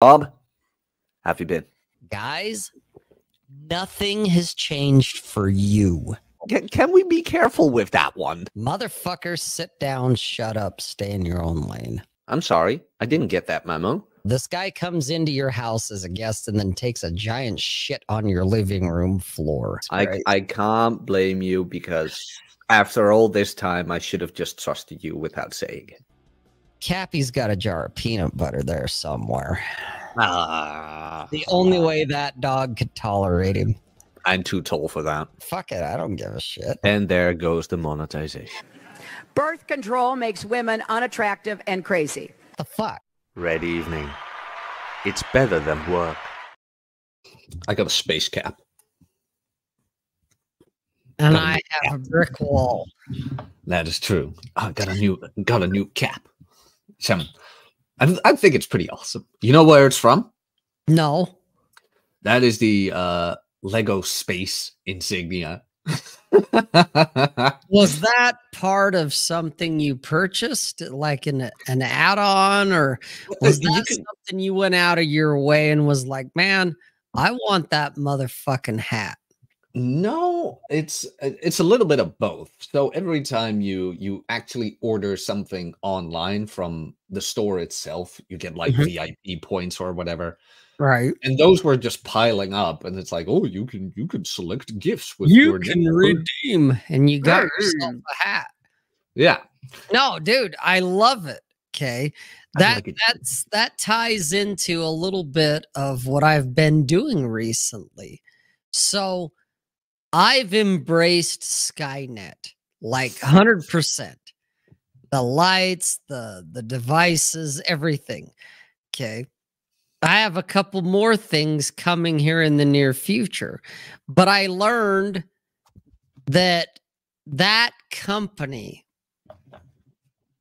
Bob, have you been? Guys, nothing has changed for you. Can, can we be careful with that one? Motherfucker, sit down, shut up, stay in your own lane. I'm sorry, I didn't get that memo. This guy comes into your house as a guest and then takes a giant shit on your living room floor. I, I can't blame you because after all this time, I should have just trusted you without saying it. Cappy's got a jar of peanut butter there somewhere. Ah, The only way that dog could tolerate him. I'm too tall for that. Fuck it, I don't give a shit. And there goes the monetization. Birth control makes women unattractive and crazy. The fuck? Red evening. It's better than work. I got a space cap. And Got a I new have a brick wall. That is true. I got a new got a new cap. Some, I, I think it's pretty awesome. You know where it's from? No. That is the uh Lego space insignia. Was that part of something you purchased, like an an add-on, or was that something you went out of your way and was like, "Man, I want that motherfucking hat." No, it's it's a little bit of both. So every time you you actually order something online from the store itself, you get like Mhm. VIP points or whatever. Right. And those were just piling up and it's like, "Oh, you can you can select gifts with You your can name." redeem, and you got yourself a hat. Yeah. No, dude, I love it. Okay. That like it that's that ties into a little bit of what I've been doing recently. So I've embraced Skynet like 100%. The lights, the the devices, everything. Okay. I have a couple more things coming here in the near future, but I learned that that company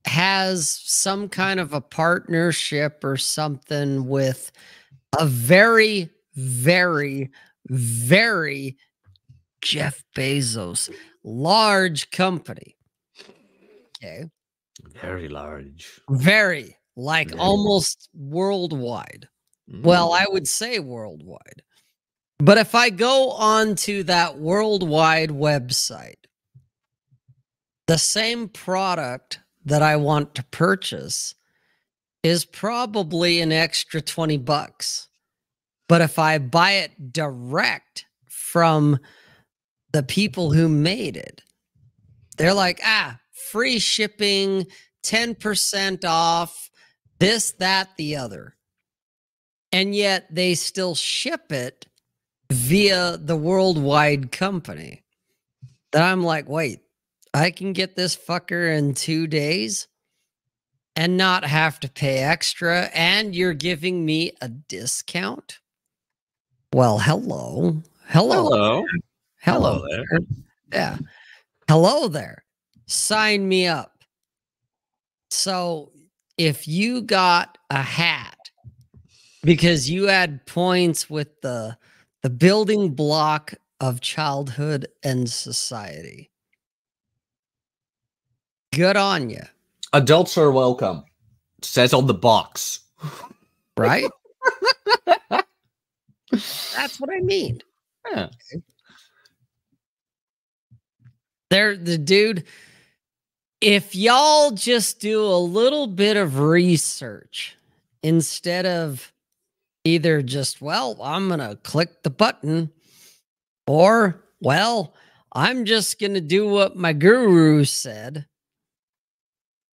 has some kind of a partnership or something with a very, very, very Jeff Bezos large company. Okay. Very large. Very, like Very. almost worldwide. Well, Mm. I would say worldwide. But if I go onto that worldwide website, the same product that I want to purchase is probably an extra 20 bucks. But if I buy it direct from the people who made it, they're like, ah, free shipping, 10% off, this, that, the other and yet they still ship it via the worldwide company. That I'm like, wait, I can get this fucker in two days and not have to pay extra, and you're giving me a discount? Well, hello. Hello. Hello. Hello. there. there. Yeah. Hello there. Sign me up. So if you got a hat because you had points with the the building block of childhood and society. Good on you, Adults are welcome. Says on the box. right? That's what I mean. Yeah. There, the dude. If y'all just do a little bit of research instead of either just, well, I'm going to click the button, or, well, I'm just going to do what my guru said.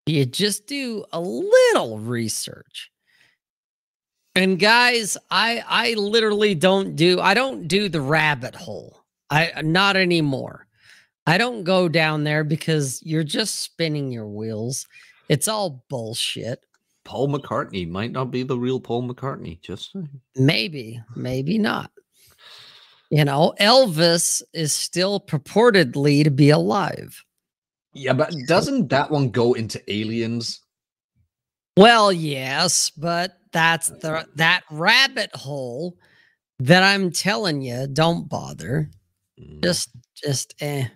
You just do a little research. And guys, I I literally don't do I don't do the rabbit hole. I not anymore. I don't go down there because you're just spinning your wheels. It's all bullshit. Paul McCartney might not be the real Paul McCartney. Just saying. Maybe, maybe not. You know, Elvis is still purportedly to be alive. Yeah, but doesn't that one go into aliens? Well, yes, but that's the that rabbit hole that I'm telling you, don't bother. Mm. Just just eh.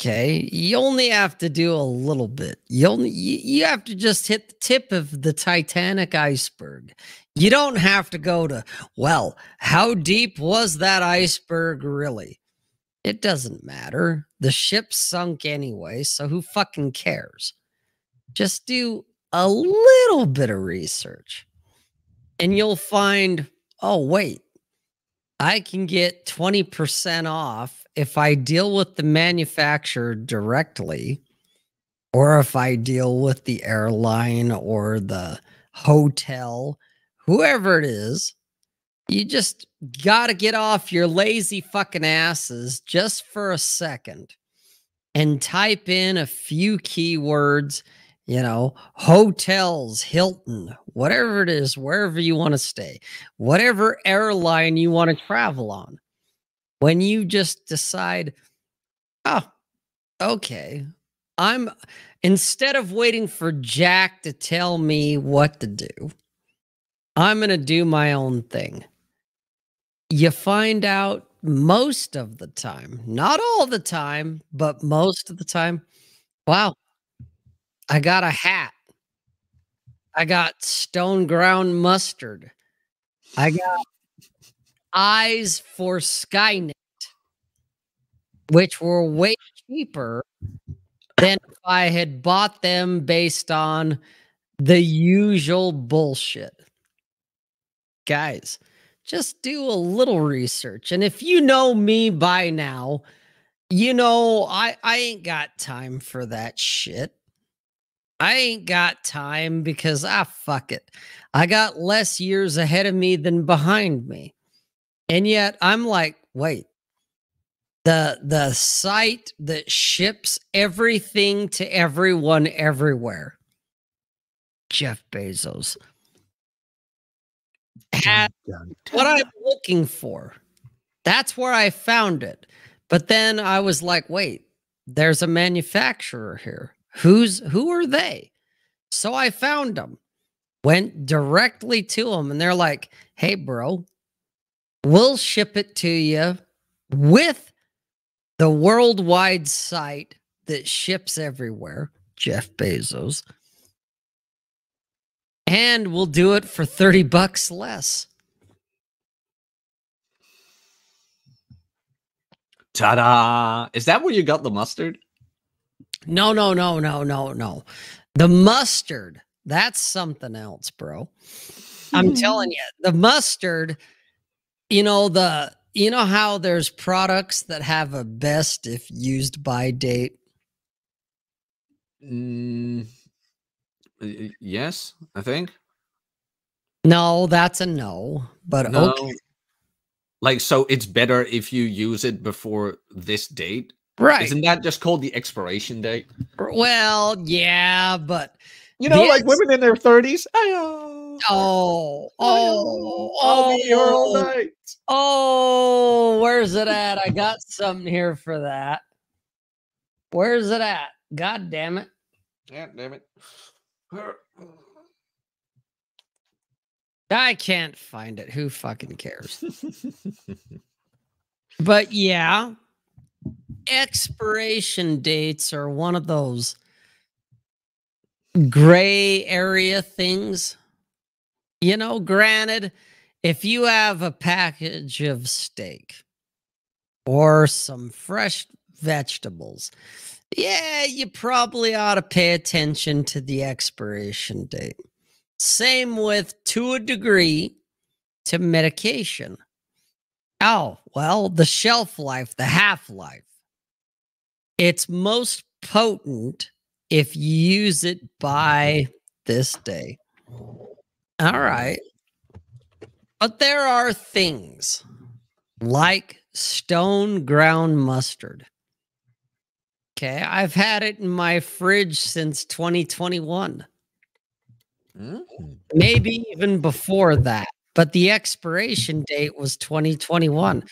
Okay, you only have to do a little bit. You only you, you have to just hit the tip of the Titanic iceberg. You don't have to go to, well, how deep was that iceberg really? It doesn't matter. The ship sunk anyway, so who fucking cares? Just do a little bit of research and you'll find, oh, wait, I can get 20% off if I deal with the manufacturer directly or if I deal with the airline or the hotel, whoever it is. You just got to get off your lazy fucking asses just for a second and type in a few keywords, you know, hotels, Hilton, whatever it is, wherever you want to stay, whatever airline you want to travel on. When you just decide, oh, okay, I'm instead of waiting for Jack to tell me what to do, I'm going to do my own thing. You find out most of the time, not all the time, but most of the time, wow, I got a hat. I got stone ground mustard. I got eyes for Skynet, which were way cheaper than if I had bought them based on the usual bullshit. Guys, just do a little research. And if you know me by now, you know I, I ain't got time for that shit. I ain't got time because ah fuck it. I got less years ahead of me than behind me. And yet I'm like, wait. The the site that ships everything to everyone everywhere. Jeff Bezos had what I'm looking for. That's where I found it. But then I was like, wait, there's a manufacturer here. Who's who are they? So I found them, went directly to them, and they're like, hey, bro, we'll ship it to you with the worldwide site that ships everywhere, Jeff Bezos and we'll do it for 30 bucks less. Ta-da! Is that where you got the mustard? No, no, no, no, no, no. The mustard, that's something else, bro. I'm hmm. telling you, the mustard, you know, the you know how there's products that have a best if used by date? Mm, yes, I think. No, that's a no. But no. okay. Like so it's better if you use it before this date. Right. Isn't that just called the expiration date? Well, yeah, but you know, like women in their 30s. Oh, oh, oh, I'll be here all oh. night. Oh, where's it at? I got something here for that. Where's it at? God damn it. Yeah, damn it. I can't find it. Who fucking cares? but yeah, expiration dates are one of those gray area things. You know, granted, if you have a package of steak or some fresh vegetables, yeah, you probably ought to pay attention to the expiration date. Same with, to a degree, to medication. Oh, well, the shelf life, the half life. It's most potent if you use it by this day. All right. But there are things like stone ground mustard. Okay. I've had it in my fridge since 2021. Mm-hmm. Maybe even before that. But the expiration date was 2021.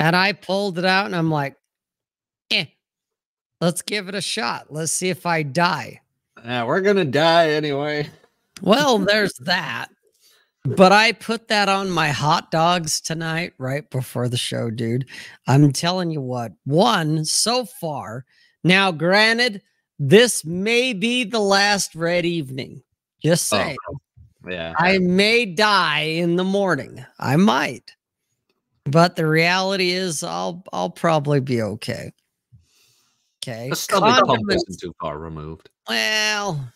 And I pulled it out and I'm like, eh, let's give it a shot. Let's see if I die. Yeah, we're going to die anyway. Well, there's that. But I put that on my hot dogs tonight, right before the show, dude. I'm telling you what, one so far. Now, granted, this may be the last red evening. Just oh, saying. Oh, Yeah. I may die in the morning. I might. But the reality is I'll I'll probably be okay. Okay. The stomach pump isn't too far removed. Well,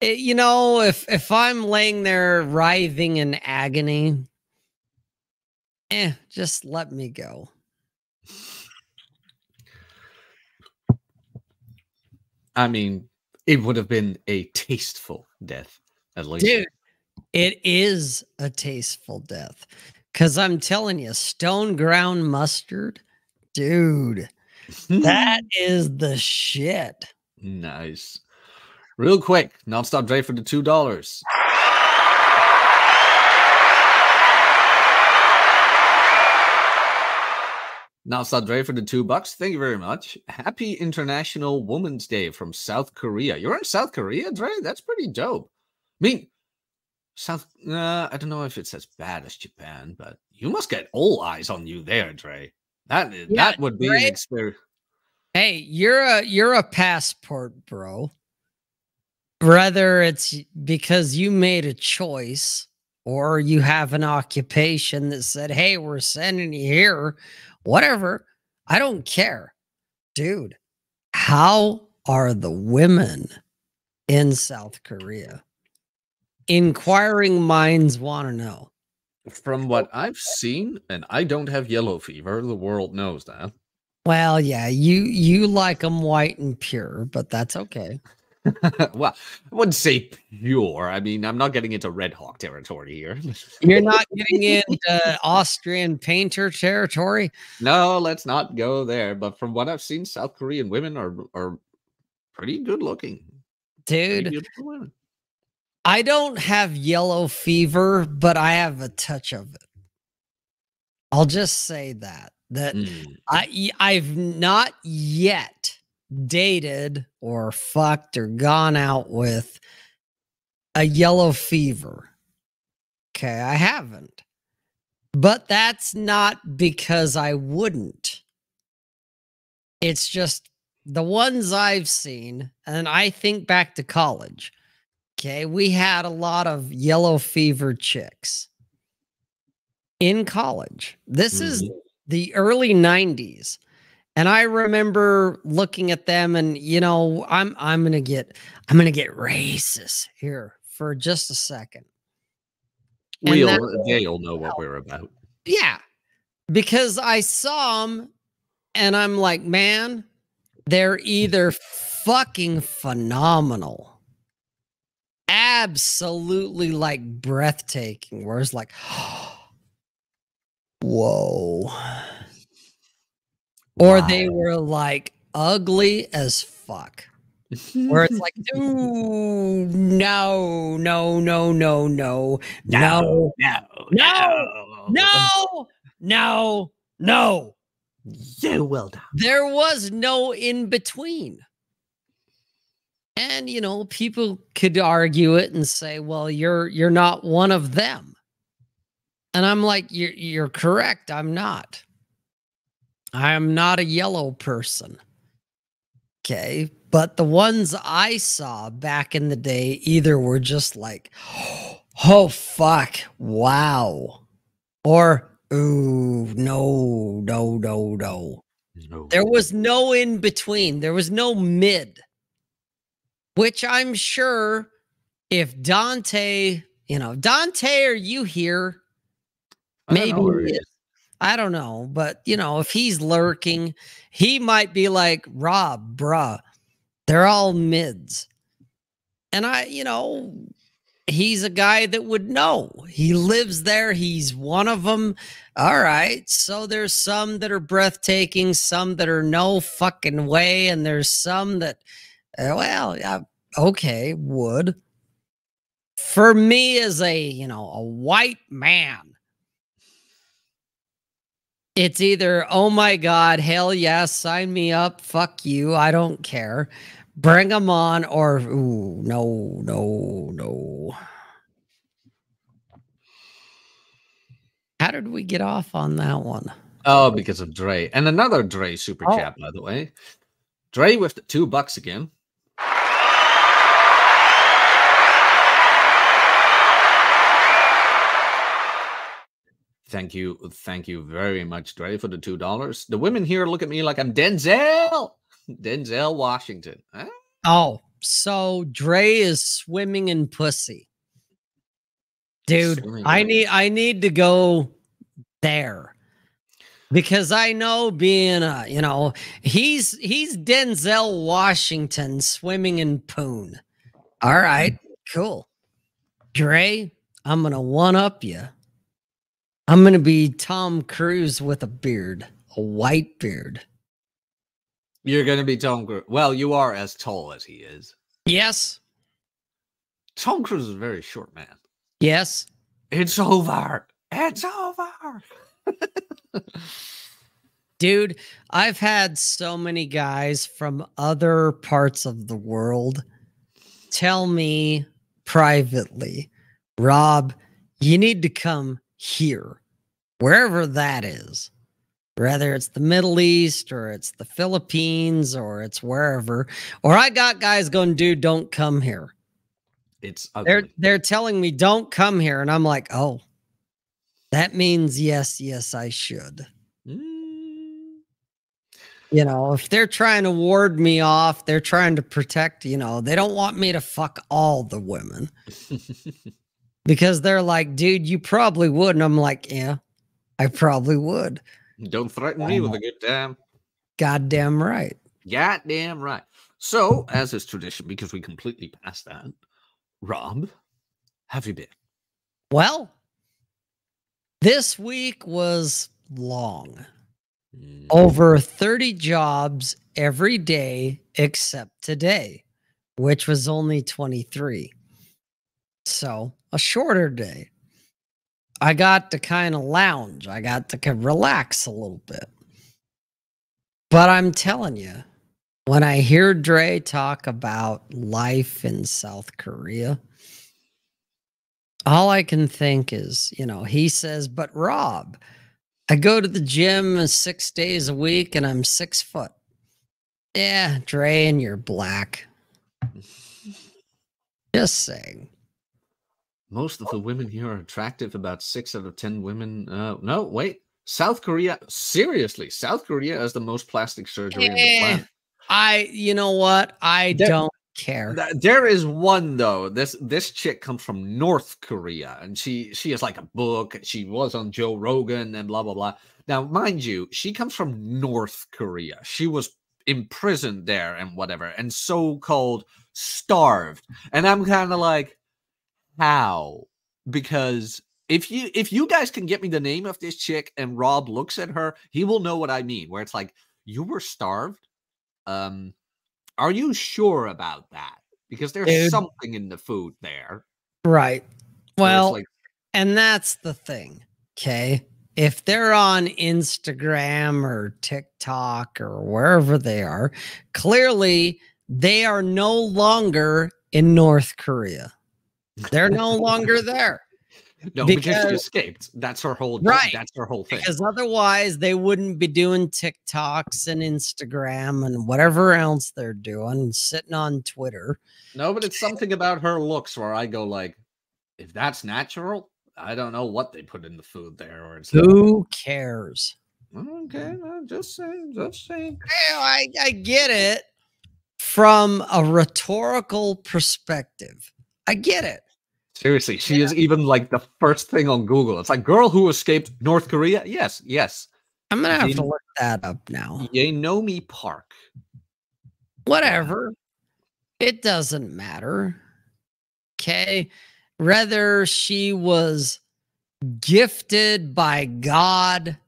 you know, if if I'm laying there writhing in agony, eh, just let me go. I mean, it would have been a tasteful death, at least. Dude, it is a tasteful death. Cause I'm telling you, stone ground mustard, dude, that is the shit. nice. Real quick, nonstop Dre for the two dollars. Nonstop Dre for the two bucks. Thank you very much. Happy International Women's Day from South Korea. You're in South Korea, Dre? That's pretty dope. I mean, South. Uh, I don't know if it's as bad as Japan, but you must get all eyes on you there, Dre. That Yeah, that would be Dre- an experience. Hey, you're a you're a passport, bro. Whether it's because you made a choice or you have an occupation that said, "Hey, we're sending you here," whatever. I don't care, dude. How are the women in South Korea? Inquiring minds want to know. From what I've seen, and I don't have yellow fever, the world knows that. Well, yeah, you you like them white and pure, but that's okay. well, I wouldn't say pure. I mean, I'm not getting into Red Hawk territory here. You're not getting into Austrian painter territory. no, let's not go there. But from what I've seen, South Korean women are are pretty good looking. Dude. I don't have yellow fever, but I have a touch of it. I'll just say that that Mm. I I've not yet dated or fucked or gone out with a yellow fever. Okay, I haven't. But that's not because I wouldn't. It's just the ones I've seen, and I think back to college. Okay, we had a lot of yellow fever chicks in college. This is Mhm. the early 90s and i remember looking at them and you know i'm i'm gonna get i'm gonna get racist here for just a second. We'll that- they'll know what we're about. yeah because i saw them and i'm like man they're either fucking phenomenal. Absolutely like breathtaking. Where it's like whoa or they were like ugly as fuck. Where it's like ooh no no no no no. No no, No, no. no. No. You will die. there was no in between. And you know people could argue it and say well you're you're not one of them. And i'm like you're you're correct. I'm not i'm not a yellow person okay but the ones i saw back in the day either were just like oh fuck wow or ooh no no no no No. there was no in between. There was no mid, which I'm sure if Dante, you know, Dante, are you here? I Maybe I don't know, but you know, if he's lurking, he might be like, Rob, bruh, they're all mids. And I, you know, he's a guy that would know. He lives there. He's one of them. All right. So there's some that are breathtaking, some that are no fucking way, and there's some that, uh, well, yeah, okay, would. For me, as a you know a white man, it's either oh my god, hell yes, sign me up, fuck you, I don't care, bring them on, or ooh, no, no, no. How did we get off on that one? Oh, because of Dre. And another Dre super Oh. chat, by the way. Dre with the two bucks again. Thank you, thank you very much, Dre, for the two dollars. The women here look at me like I'm Denzel, Denzel Washington. Huh? Oh, so Dre is swimming in pussy. Dude, Swimming I need I need to go there. Because I know being a, you know, he's he's Denzel Washington swimming in poon. All right, cool. Dre, I'm gonna one up you. I'm gonna be Tom Cruise with a beard, a white beard. You're gonna be Tom Cruise. Well, you are as tall as he is. Yes, Tom Cruise is a very short man. yes. It's over. It's over. Dude, I've had so many guys from other parts of the world tell me privately, Rob, you need to come here, wherever that is. Whether it's the Middle East or it's the Philippines or it's wherever. Or I got guys going, dude, don't come here. It's They're they're telling me don't come here. And I'm like, oh, that means yes, yes, I should. Mm. you know if they're trying to ward me off they're trying to protect you know they don't want me to fuck all the women because they're like dude you probably would and i'm like yeah i probably would Don't threaten me with a good time. goddamn right Goddamn right. So, as is tradition, because we completely passed that, Rob, have you been? well this week was long Mm. over 30 jobs every day except today which was only 23 so a shorter day i got to kind of lounge i got to relax a little bit but i'm telling you when i hear dre talk about life in south korea all i can think is you know he says but rob I go to the gym six days a week and I'm six foot. Yeah, Dre, and you're black. Just saying. Most of the women here are attractive. About six out of 10 women. Uh, no, wait. South Korea, seriously, South Korea has the most plastic surgery on the Eh, planet. I, you know what? I There- don't care. Th- There is one though. This this chick comes from North Korea, and she she has like a book. She was on Joe Rogan and blah blah blah. Now, mind you, she comes from North Korea. She was imprisoned there and whatever, and so called starved. And I'm kind of like, how? Because if you if you guys can get me the name of this chick and Rob looks at her, he will know what I mean. Where it's like you were starved. Um, are you sure about that? Because there's Dude. something in the food there. right. Well, like, and that's the thing. Okay. If they're on Instagram or TikTok or wherever they are, clearly they are no longer in North Korea. They're no longer there. no, because, she escaped. That's her whole Right. That's her whole thing. because otherwise they wouldn't be doing TikToks and Instagram and whatever else they're doing, sitting on Twitter. No, but it's something about her looks where I go like, if that's natural, I don't know what they put in the food there. Or it's Who cares? okay, mm. I'm just saying, just saying. I, I get it from a rhetorical perspective. I get it. Seriously, she is even like the first thing on Google. It's like girl who escaped North Korea. Yes, yes. I'm gonna have to look that up now. Yeonmi Park. Whatever. It doesn't matter. Okay. Whether she was gifted by God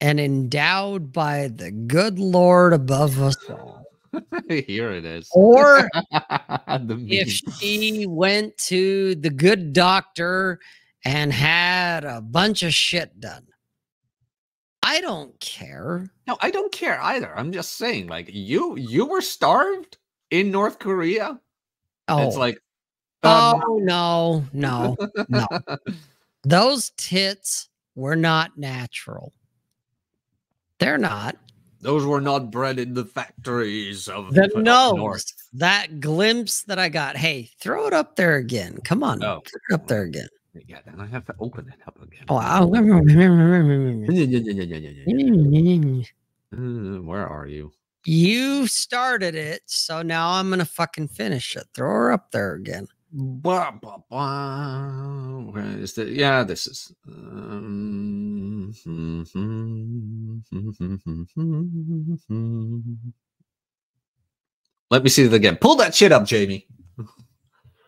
and endowed by the good Lord above us all, Here it is. or if she went to the good doctor and had a bunch of shit done. I don't care. No, I don't care either. I'm just saying, like you, you were starved in North Korea. Oh, It's like, um, oh no, no, no. Those tits were not natural. They're not. Those were not bred in the factories of The nose, north. that glimpse that I got. Hey, throw it up there again. Come on, Oh. throw it up there again. Yeah, then I have to open it up again. Oh, where are you? you started it, so now I'm gonna fucking finish it. Throw her up there again. Blah, blah, blah. Where is the? Yeah, this is. Um, hmm, hmm, hmm, let me see it again. Pull that shit up, Jamie.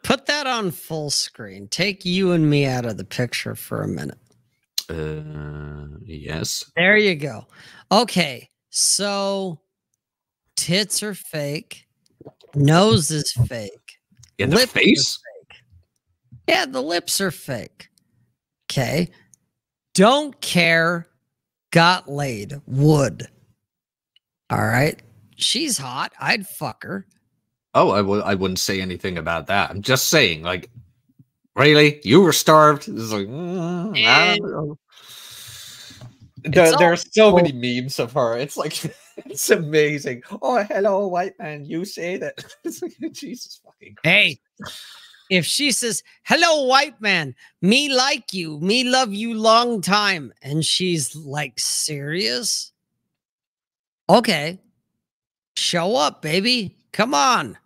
Put that on full screen. Take you and me out of the picture for a minute. Uh, yes. There you go. Okay, so tits are fake, nose is fake. In the Lips face. Yeah, the lips are fake. Okay. Don't care. Got laid. Would. All right. She's hot. I'd fuck her. Oh, I w- I wouldn't say anything about that. I'm just saying, like, really, you were starved. It's like, mm, I don't know. There, It's there are so many memes of her. It's like, it's amazing. Oh, hello, white man. You say that. It's like, Jesus fucking Christ. Hey, if she says, hello, white man, me like you, me love you long time, and she's like, serious? Okay. Show up, baby. Come on.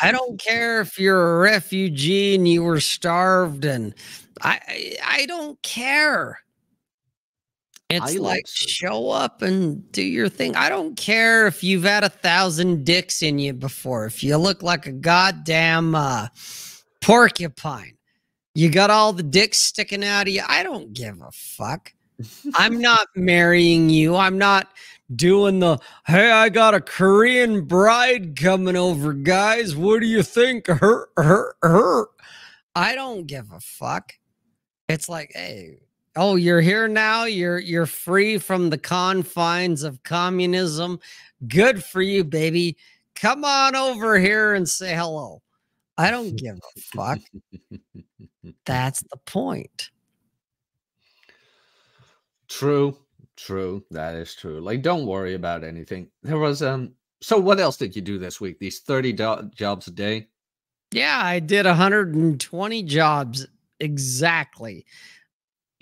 I don't care if you're a refugee and you were starved, and I, I don't care. It's I like like show up and do your thing. I don't care if you've had a thousand dicks in you before. If you look like a goddamn uh, porcupine, you got all the dicks sticking out of you. I don't give a fuck. I'm not marrying you. I'm not doing the hey, I got a Korean bride coming over, guys. What do you think? Her, her, her. I don't give a fuck. It's like, hey, oh, you're here now. You're you're free from the confines of communism. Good for you, baby. Come on over here and say hello. I don't give a fuck. That's the point. True, true. That is true. Like, don't worry about anything. There was um. So, what else did you do this week? These thirty do- jobs a day. Yeah, I did 120 jobs exactly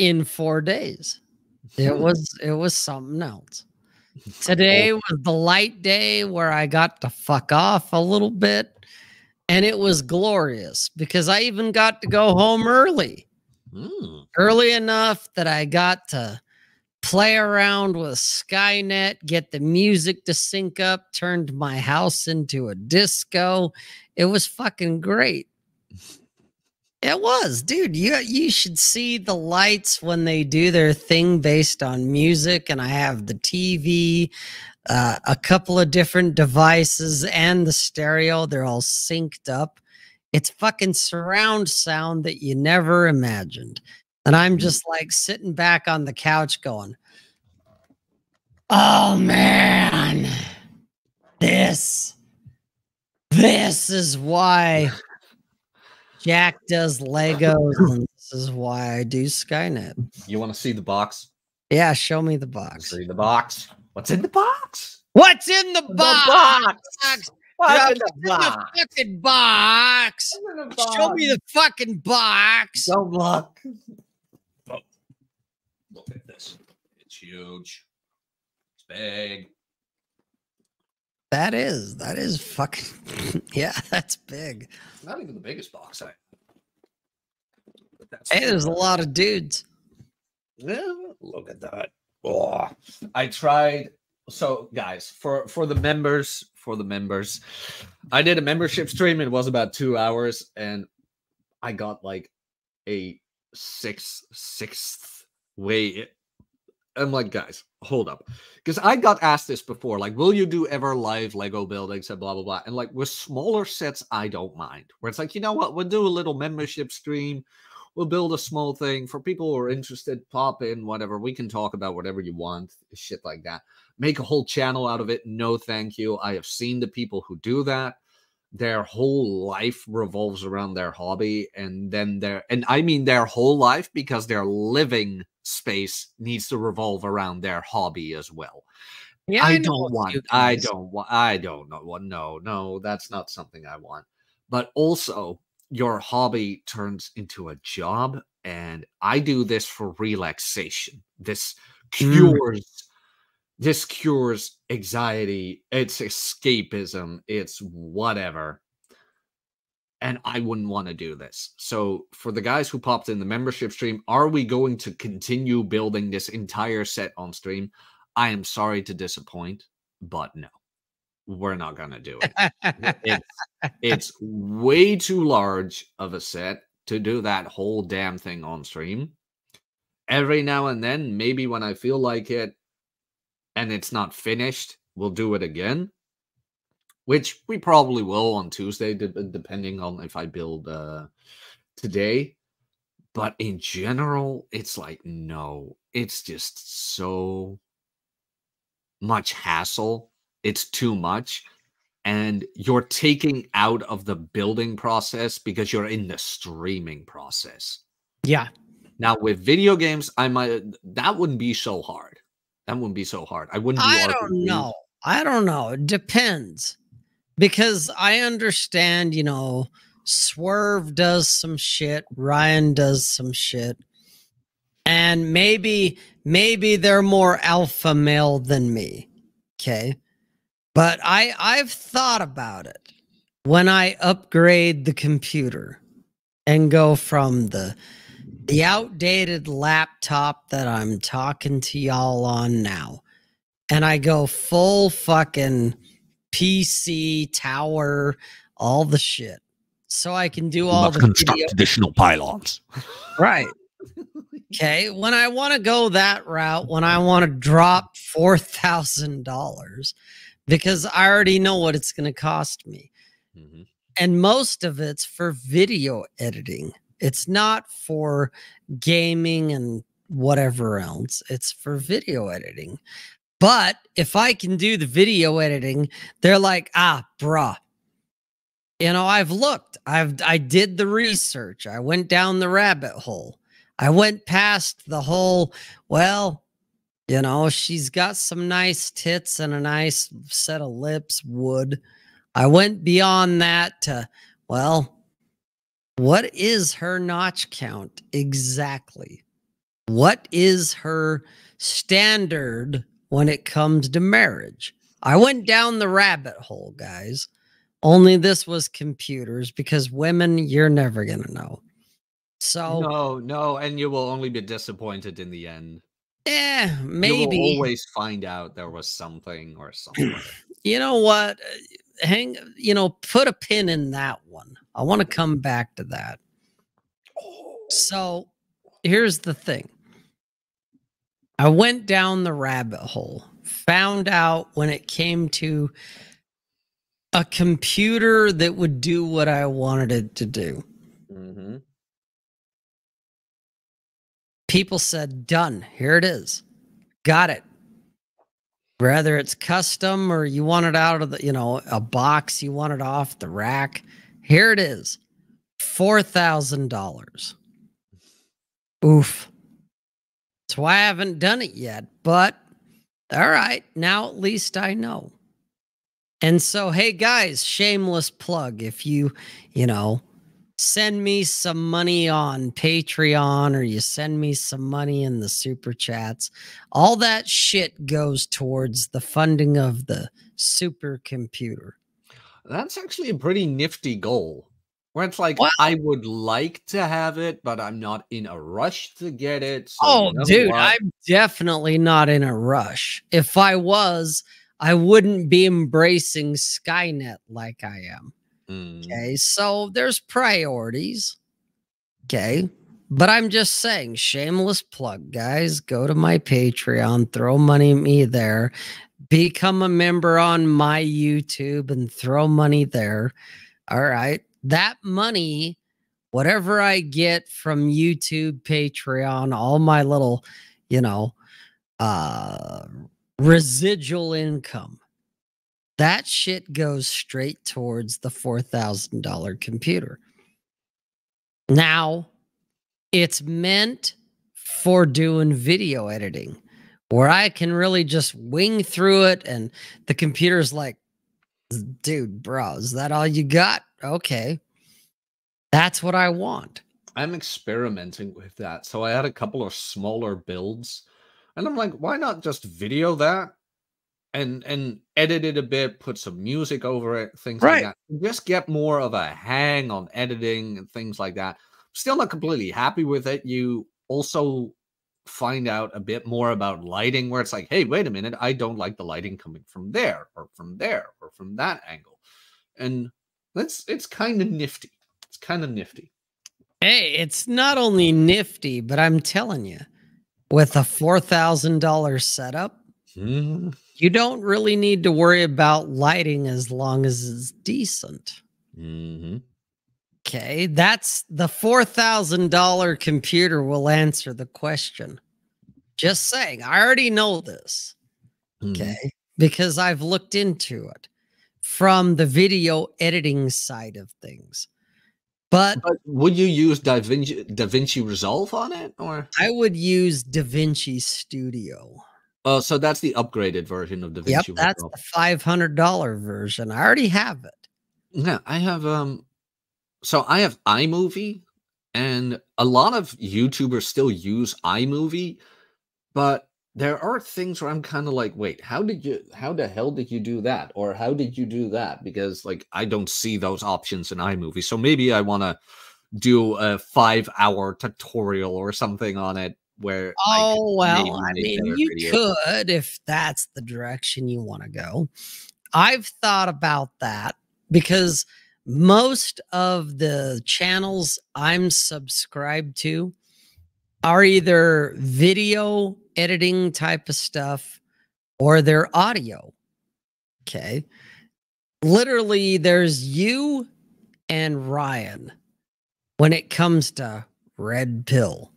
in 4 days. It was it was something else. Today was the light day where I got to fuck off a little bit and it was glorious because I even got to go home early. Mm. Early enough that I got to play around with Skynet, get the music to sync up, turned my house into a disco. It was fucking great. It was, dude. You you should see the lights when they do their thing based on music. And I have the TV, uh, a couple of different devices, and the stereo. They're all synced up. It's fucking surround sound that you never imagined. And I'm just like sitting back on the couch going, Oh man, this, this is why Jack does Legos, and this is why I do Skynet. You want to see the box? Yeah, show me the box. See the box. What's in the box? What's in the box? box. What's Drop in the it box? fucking box. Show me the fucking box. Don't look. Oh, look at this. It's huge. It's big. That is, that is fucking, yeah, that's big. Not even the biggest box I. That's Hey, there's a lot of dudes. Yeah, look at that. Oh, I tried. So, guys, for for the members, for the members, I did a membership stream. It was about two hours, and I got like a sixth sixth way. I'm like, guys, hold up, because I got asked this before. Like, will you do ever live Lego buildings? and blah blah blah? And like with smaller sets, I don't mind. Where it's like, you know what, we'll do a little membership stream. We'll build a small thing for people who are interested pop in whatever. We can talk about whatever you want shit like that. Make a whole channel out of it. No thank you. I have seen the people who do that. Their whole life revolves around their hobby and then their and i mean their whole life because they're living space needs to revolve around their hobby as well Yeah, I, know don't want. I don't want. I don't know. What? No, no, that's not something I want. But also, your hobby turns into a job and I do this for relaxation. This Mm. cures this cures anxiety, it's escapism, it's whatever. And I wouldn't want to do this. So, for the guys who popped in the membership stream, are we going to continue building this entire set on stream? I am sorry to disappoint, but no, we're not going to do it. it's, it's way too large of a set to do that whole damn thing on stream. Every now and then, maybe when I feel like it and it's not finished, we'll do it again. Which we probably will on Tuesday, de- depending on if I build uh, today. But in general, it's like, no, it's just so much hassle. It's too much and you're taking out of the building process because you're in the streaming process. Yeah. Now with video games, I might that wouldn't be so hard. That wouldn't be so hard. I wouldn't. Do I don't know. I don't know. It depends. Because I understand, you know, Swerve does some shit, Ryan does some shit. And maybe maybe they're more alpha male than me. Okay? But I I've thought about it. When I upgrade the computer and go from the the outdated laptop that I'm talking to y'all on now and I go full fucking PC tower, all the shit. So I can do all the video. additional pylons. Right. Okay. When I want to go that route, when I want to drop $4,000 because I already know what it's going to cost me. Mhm. And most of it's for video editing. It's not for gaming and whatever else. It's for video editing. But if I can do the video editing, they're like, ah, bruh. You know, I've looked. I've I did the research. I went down the rabbit hole. I went past the whole, well, you know, she's got some nice tits and a nice set of lips, wood. I went beyond that to, well, what is her notch count exactly? What is her standard when it comes to marriage? I went down the rabbit hole, guys. Only this was computers because women, you're never going to know. So, No, no, and you will only be disappointed in the end. eh, You maybe. will always find out there was something or something. you know what hang you know put a pin in that one i want to come back to that so here's the thing i went down the rabbit hole found out when it came to a computer that would do what i wanted it to do. Hmm people said done. Here it is. Got it. Whether it's custom or you want it out of the you know a box you want it off the rack here it is. $4000 oof that's why i haven't done it yet but all right now at least i know and so hey guys shameless plug if you you know send me some money on Patreon or you send me some money in the super chats, all that shit goes towards the funding of the supercomputer. That's actually a pretty nifty goal. Where it's like, I would like to have it, but I'm not in a rush to get it. so oh, dude? I'm definitely not in a rush. If I was, I wouldn't be embracing Skynet like I am. Mm. Okay, so there's priorities. Okay, but I'm just saying, shameless plug, guys. Go to my Patreon, throw money at me there, become a member on my YouTube, and throw money there. All right, that money, whatever I get from YouTube, Patreon, all my little, you know, uh, residual income that shit goes straight towards the $4,000 computer. Now, it's meant for doing video editing where I can really just wing through it and the computer's like, dude, bro, is that all you got? Okay. That's what I want. I'm experimenting with that. So I had a couple of smaller builds, and I'm like, why not just video that and and edit it a bit, put some music over it, things Right. like that. Just get more of a hang on editing and things like that. Still not completely happy with it. You also find out a bit more about lighting where it's like, hey, wait a minute, I don't like the lighting coming from there or from there or from that angle. And that's it's kind of nifty. It's kind of nifty. Hey, it's not only nifty, but I'm telling you, with a $4,000 setup, Hmm. you don't really need to worry about lighting as long as it's decent. hmm Okay, that's the $4,000 computer will answer the question. Just saying, I already know this. Mm-hmm. Okay, because I've looked into it from the video editing side of things. But But would you use DaVinci DaVinci Resolve on it, or I would use DaVinci Studio. oh, so that's the upgraded version of DaVinci Yep, that's the five hundred dollar version. I already have it. Yeah, I have um, so I have iMovie, and a lot of YouTubers still use iMovie, but there are things where I'm kind of like, wait, how did you, how the hell did you do that, or how did you do that? Because like I don't see those options in iMovie, so maybe I want to do a five hour tutorial or something on it where I Oh well, I mean, you videos. could if that's the direction you want to go. I've thought about that because most of the channels I'm subscribed to are either video editing type of stuff or they're audio. Okay. Literally, there's you and Ryan when it comes to Red Pill.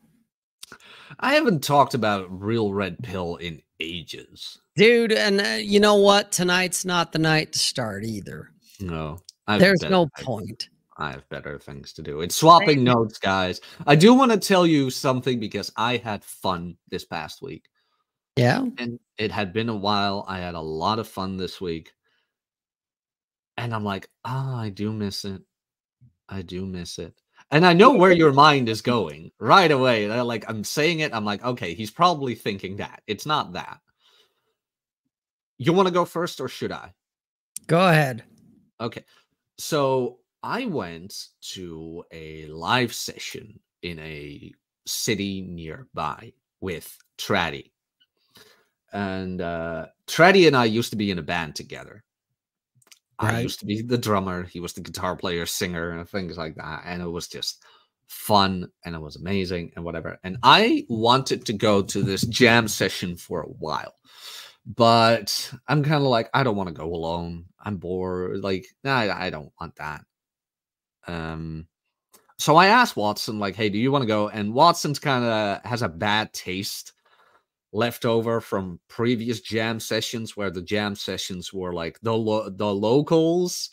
I haven't talked about real red pill in ages. Dude, and uh, you know what? Tonight's not the night to start either. No, I've There's no things- point. I have better things to do. It's swapping notes, guys. I do want to tell you something because I had fun this past week, Yeah. and it had been a while. I had a lot of fun this week, and I'm like, ah, I do miss it. I do miss it. And I know where your mind is going right away. Like I'm saying it, I'm like, okay, he's probably thinking that. It's not that. You want to go first, or should I? Go ahead. Okay. So I went to a live session in a city nearby with Traddy. And uh Traddy and I used to be in a band together. I used to be the drummer, he was the guitar player, singer, and things like that. And it was just fun and it was amazing and whatever. And I wanted to go to this jam session for a while but I'm kind of like, I don't want to go alone. I'm bored. Like, nah, I, I don't want that. Um, so I asked Watson, like, hey, do you want to go? And Watson's kind of has a bad taste left over from previous jam sessions where the jam sessions were like the lo- the locals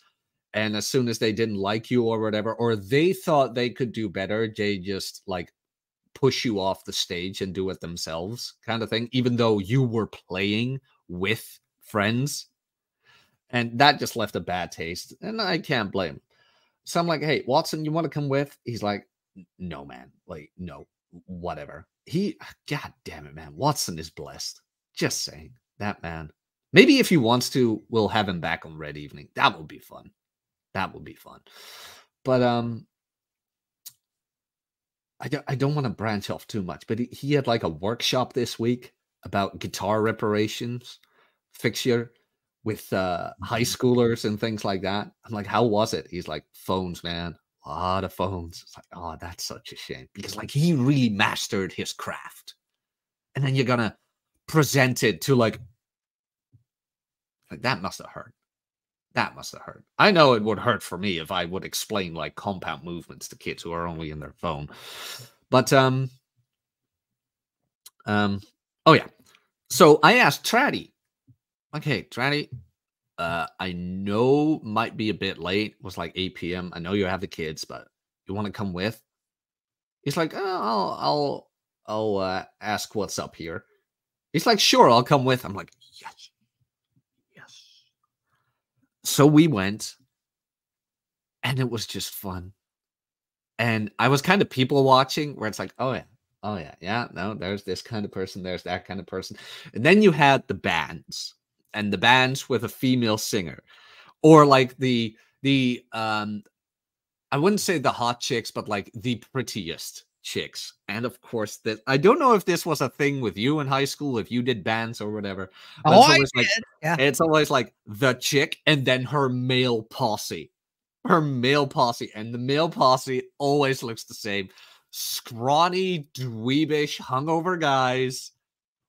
and as soon as they didn't like you or whatever or they thought they could do better they just like push you off the stage and do it themselves kind of thing even though you were playing with friends and that just left a bad taste and i can't blame. So i'm like hey watson you want to come with? He's like no man. Like no whatever. He god damn it man. Watson is blessed. Just saying. That man. Maybe if he wants to we'll have him back on red evening. That would be fun. That would be fun. But um I don't, I don't want to branch off too much, but he, he had like a workshop this week about guitar reparations fixture with uh, high schoolers and things like that. I'm like, how was it? He's like, phones, man, a lot of phones. It's like, oh, that's such a shame because like he really mastered his craft, and then you're gonna present it to like, like that must have hurt. That must have hurt. I know it would hurt for me if I would explain like compound movements to kids who are only in their phone. But um um oh yeah. So I asked Traddy, hey, Traddy, uh I know might be a bit late. It was like 8 p.m. I know you have the kids, but you want to come with? He's like, oh, I'll I'll I'll uh, ask what's up here. He's like, sure, I'll come with. I'm like, yes, yes. So we went, and it was just fun. and I was kind of people watching where it's like, oh yeah, oh yeah, yeah, no, there's this kind of person, there's that kind of person. And then you had the bands and the bands with a female singer. Or like the the um I wouldn't say the hot chicks, but like the prettiest chicks. And of course, that I don't know if this was a thing with you in high school, if you did bands or whatever. Oh, it's I did. Like, yeah. It's always like the chick and then her male posse. Her male posse. And the male posse always looks the same. Scrawny, dweebish, hungover guys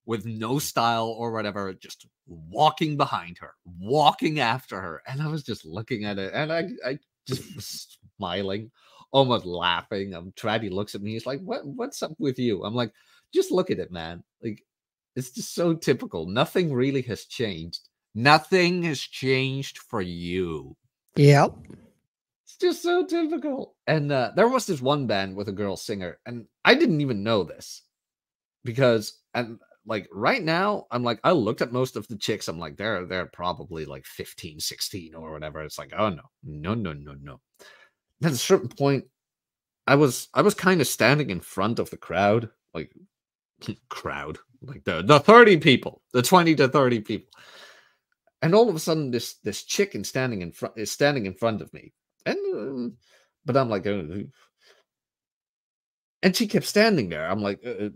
with no style or whatever, just walking behind her, walking after her. And I was just looking at it and I, I just was smiling, almost laughing. Um, Traddy looks at me. He's like, "What? What's up with you?" I'm like, "Just look at it, man. Like, it's just so typical. Nothing really has changed. Nothing has changed for you. Yep." It's just so typical. And uh, there was this one band with a girl singer, and I didn't even know this because and like right now i'm like i looked at most of the chicks i'm like they're they're probably like 15 16 or whatever it's like oh no no no no no at a certain point, I was I was kind of standing in front of the crowd, like crowd, like the the 30 people, the 20 to 30 people. And all of a sudden this this chicken standing in front is standing in front of me. And uh, but I'm like uh, and she kept standing there. I'm like uh,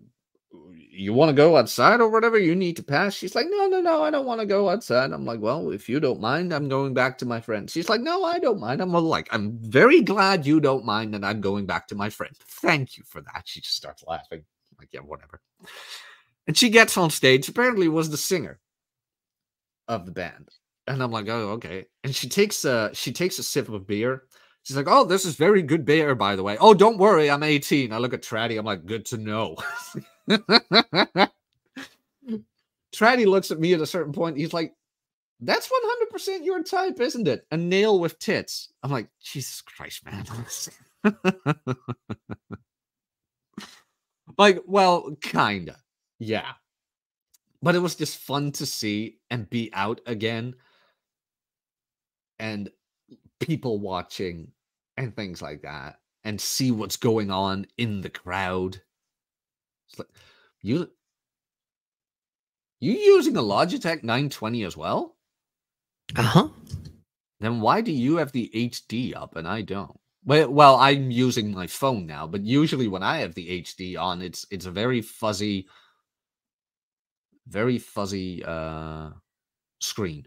you want to go outside or whatever you need to pass? She's like no no no i don't want to go outside. I'm like well if you don't mind i'm going back to my friend. She's like no i don't mind. I'm like i'm very glad you don't mind and i'm going back to my friend. Thank you for that. She just starts laughing. I'm like yeah whatever. And she gets on stage. Apparently was the singer of the band. And i'm like oh okay. And she takes a she takes a sip of beer She's like, oh, this is very good beer, by the way. Oh, don't worry, I'm 18. I look at Traddy. I'm like, good to know. Traddy looks at me at a certain point. He's like, that's 100% your type, isn't it? A nail with tits. I'm like, Jesus Christ, man. like, well, kinda. Yeah. But it was just fun to see and be out again and people watching and things like that and see what's going on in the crowd like, you you using a Logitech 920 as well? Uh-huh. Then why do you have the HD up and I don't? Well, well, I'm using my phone now, but usually when I have the HD on, it's it's a very fuzzy, very fuzzy uh screen.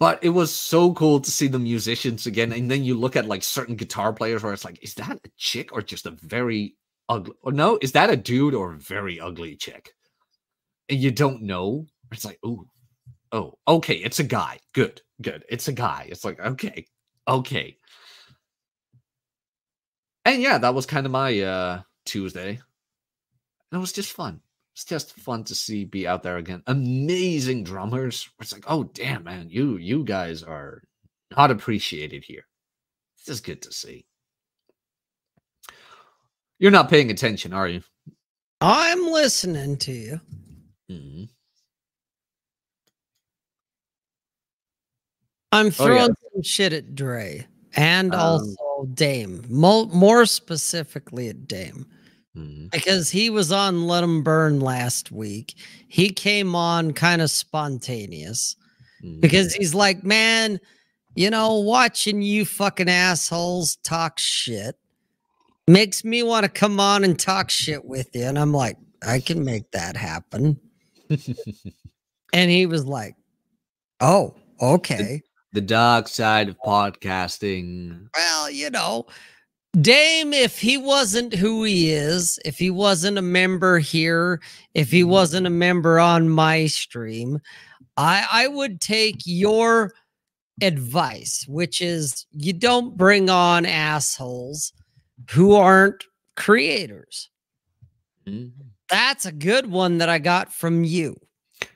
But it was so cool to see the musicians again. And then you look at like certain guitar players where it's like, is that a chick or just a very ugly? Or no, is that a dude or a very ugly chick? And you don't know. It's like, oh, oh, okay, it's a guy. Good, good. It's a guy. It's like, okay, okay. And yeah, that was kind of my uh Tuesday. And it was just fun it's just fun to see be out there again. Amazing drummers. It's like, oh damn, man, you you guys are not appreciated here. It's just good to see. You're not paying attention, are you? I'm listening to you. Mm-hmm. I'm throwing oh, yeah. some shit at Dre and um, also Dame, Mo- more specifically at Dame. Mm-hmm. Because he was on Let Him Burn last week. He came on kind of spontaneous mm-hmm. because he's like, man, you know, watching you fucking assholes talk shit makes me want to come on and talk shit with you. And I'm like, I can make that happen. and he was like, oh, okay. The, the dark side of podcasting. Well, you know, Dame, if he wasn't who he is, if he wasn't a member here, if he mm-hmm. wasn't a member on my stream, I, I would take your advice, which is you don't bring on assholes who aren't creators. Mm-hmm. That's a good one that I got from you.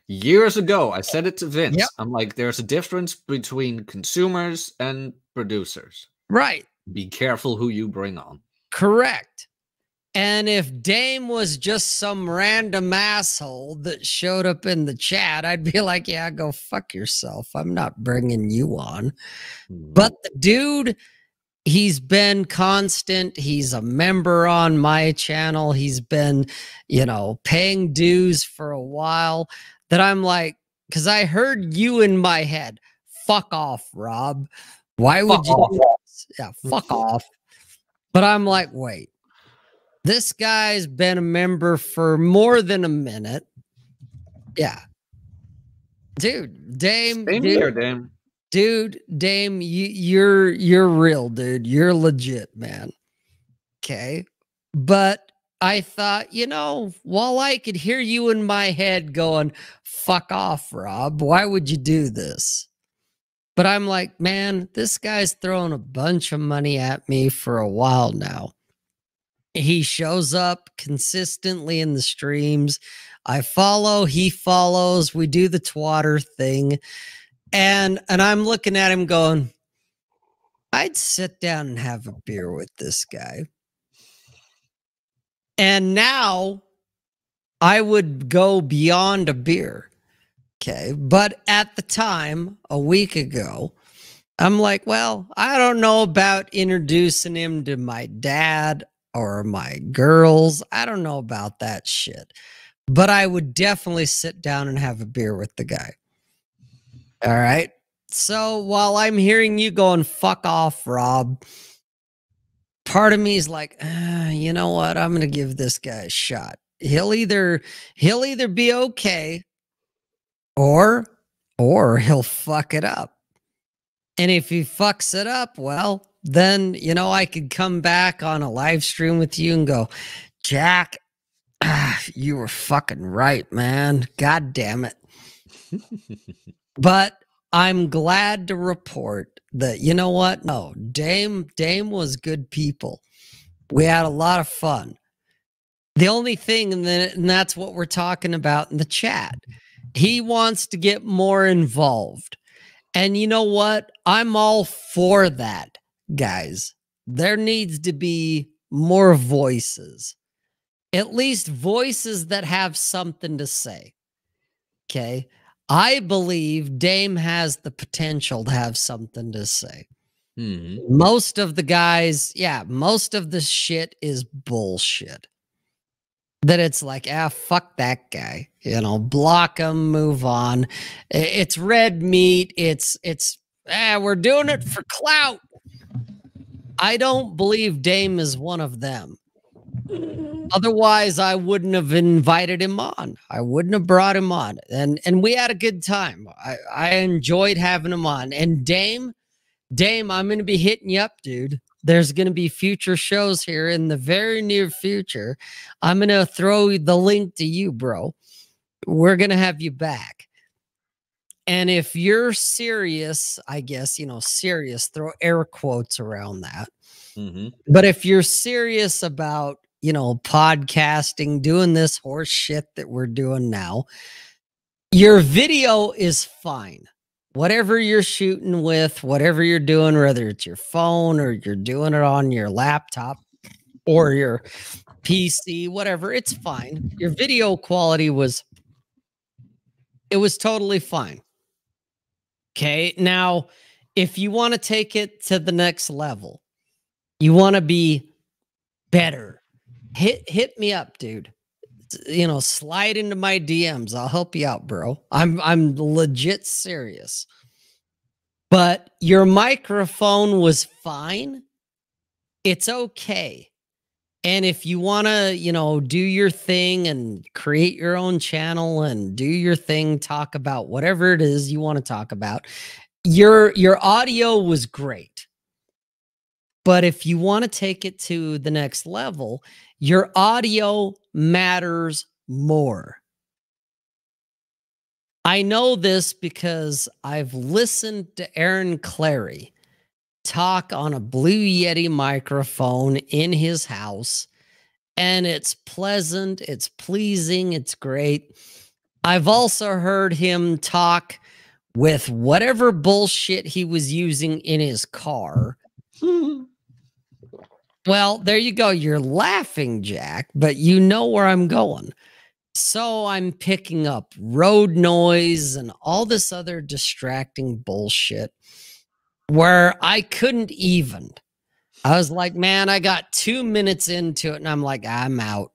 Years ago, I said it to Vince. Yep. I'm like, there's a difference between consumers and producers. Right. Be careful who you bring on. Correct. And if Dame was just some random asshole that showed up in the chat, I'd be like, yeah, go fuck yourself. I'm not bringing you on. Mm-hmm. But the dude he's been constant. He's a member on my channel. He's been, you know, paying dues for a while. That I'm like, because I heard you in my head. Fuck off, Rob. Why would Fuck you? Off. do this? Yeah, fuck off. But I'm like, wait, this guy's been a member for more than a minute. Yeah. Dude, Dame, Same dude, here, Dame. dude, Dame, you, you're you're real, dude. You're legit, man. Okay. But I thought, you know, while I could hear you in my head going, fuck off, Rob, why would you do this? But I'm like, man, this guy's throwing a bunch of money at me for a while now. He shows up consistently in the streams. I follow, he follows, we do the twatter thing. And and I'm looking at him going, I'd sit down and have a beer with this guy. And now I would go beyond a beer. Okay. But at the time, a week ago, I'm like, well, I don't know about introducing him to my dad or my girls. I don't know about that shit. But I would definitely sit down and have a beer with the guy. All right. So while I'm hearing you going, fuck off, Rob, part of me is like, "Ah, you know what? I'm going to give this guy a shot. He'll either he'll either be okay or or he'll fuck it up. And if he fucks it up, well, then you know I could come back on a live stream with you and go, Jack, ah, you were fucking right, man. God damn it. but I'm glad to report that you know what? No, Dame Dame was good people. We had a lot of fun. The only thing, and, then, and that's what we're talking about in the chat. He wants to get more involved. And you know what? I'm all for that, guys. There needs to be more voices, at least voices that have something to say. Okay. I believe Dame has the potential to have something to say. Mhm. Most of the guys, yeah, most of the shit is bullshit. That it's like, ah, fuck that guy. You know, block him, move on. It's red meat. It's it's ah, we're doing it for clout. I don't believe Dame is one of them. Otherwise, I wouldn't have invited him on. I wouldn't have brought him on. And and we had a good time. I, I enjoyed having him on. And Dame, Dame, I'm gonna be hitting you up, dude. There's gonna be future shows here in the very near future. I'm gonna throw the link to you, bro. We're gonna have you back. And if you're serious, I guess, you know, serious, throw air quotes around that. Mhm. But if you're serious about, you know, podcasting, doing this horse shit that we're doing now, your video is fine. Whatever you're shooting with, whatever you're doing, whether it's your phone or you're doing it on your laptop or mm-hmm. your PC, whatever, it's fine. Your video quality was it was totally fine. Okay. Now, if you want to take it to the next level, you want to be better. Hit hit me up, dude. You know, slide into my DMs. I'll help you out, bro. I'm I'm legit serious. But your microphone was fine. It's okay. And if you want to, you know, do your thing and create your own channel and do your thing, talk about whatever it is you want to talk about, your your audio was great. But if you want to take it to the next level, your audio matters more. I know this because I've listened to Aaron Clarey talk on a Blue Yeti microphone in his house, and it's pleasant, it's pleasing, it's great. I've also heard him talk with whatever bullshit he was using in his car. Well, there you go. You're laughing, Jack, but you know where I'm going. So I'm picking up road noise and all this other distracting bullshit where I couldn't even. I was like, man, I got two minutes into it and I'm like, I'm out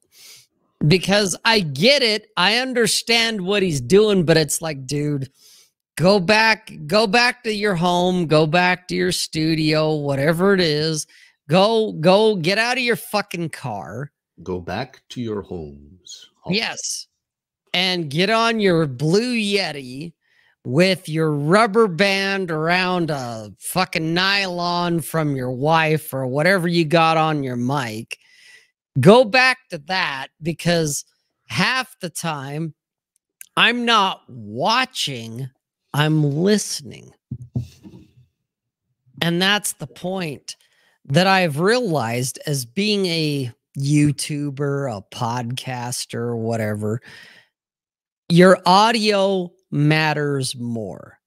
because I get it. I understand what he's doing, but it's like, dude, go back, go back to your home, go back to your studio, whatever it is. Go, go get out of your fucking car. Go back to your homes. Yes. And get on your blue Yeti with your rubber band around a fucking nylon from your wife or whatever you got on your mic. Go back to that because half the time I'm not watching, I'm listening. And that's the point that I've realized as being a YouTuber, a podcaster, whatever. Your audio matters more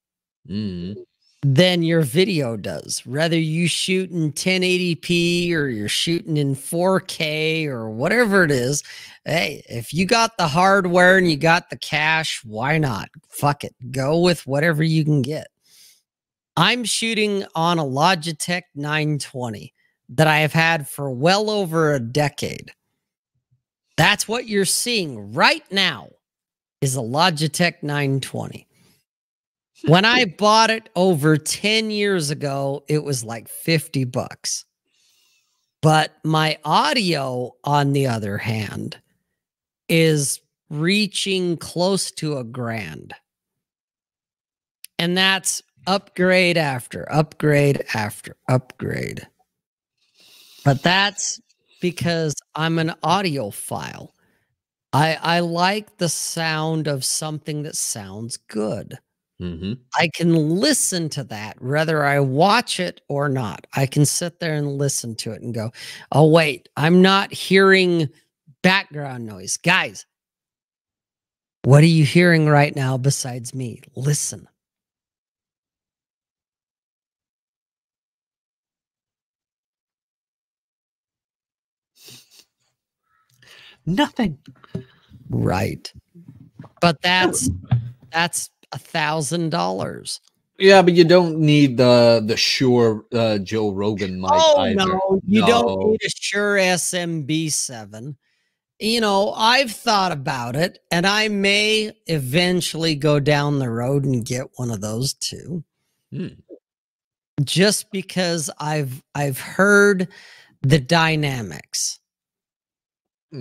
Mm. than your video does. Whether you shoot in 1080p or you're shooting in 4K or whatever it is. Hey, if you got the hardware and you got the cash, why not? Fuck it. Go with whatever you can get. I'm shooting on a Logitech 920 that I have had for well over a decade. That's what you're seeing right now is a Logitech 920. When I bought it over 10 years ago, it was like 50 bucks. But my audio, on the other hand, is reaching close to a grand. And that's upgrade after upgrade after upgrade. But that's because I'm an audiophile. I I like the sound of something that sounds good. hmm I can listen to that whether I watch it or not. I can sit there and listen to it and go, "Oh wait, I'm not hearing background noise." Guys, what are you hearing right now besides me? Listen. Nothing. Right. But that's that's a thousand dollars. Yeah, but you don't need the the Shure uh, Joe Rogan mic Oh either. no, you No. don't need a Shure SMB7. You know, I've thought about it, and I may eventually go down the road and get one of those too. Hmm. Just because I've I've heard the dynamics.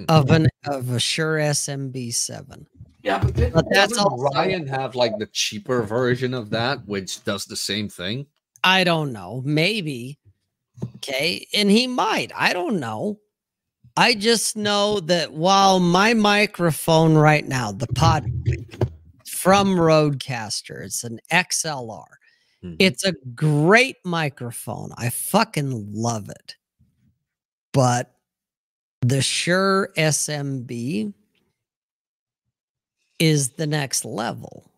Of an of a Shure SMB7. Yeah, but, then But that's doesn't Ryan have like the cheaper version of that, which does the same thing. I don't know. Maybe. Okay. And he might. I don't know. I just know that while my microphone right now, the pod from RODECaster, it's an XLR. Mhm. It's a great microphone. I fucking love it. But the Shure SMB is the next level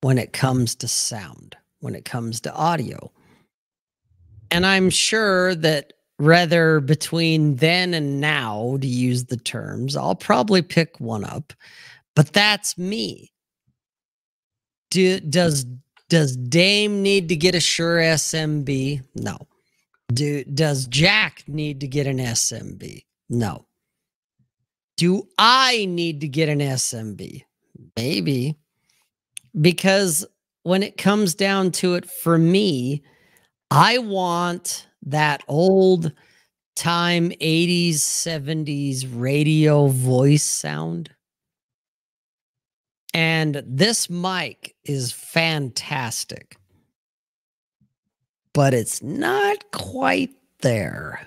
when it comes to sound, when it comes to audio. And I'm sure that rather between then and now, to use the terms, I'll probably pick one up. But that's me. Do, does does Dame need to get a Shure SMB? No. Do does Jack need to get an SMB? No. Do I need to get an SMB? Maybe. Because when it comes down to it, for me, I want that old time 80s, 70s radio voice sound. And this mic is fantastic, but it's not quite there.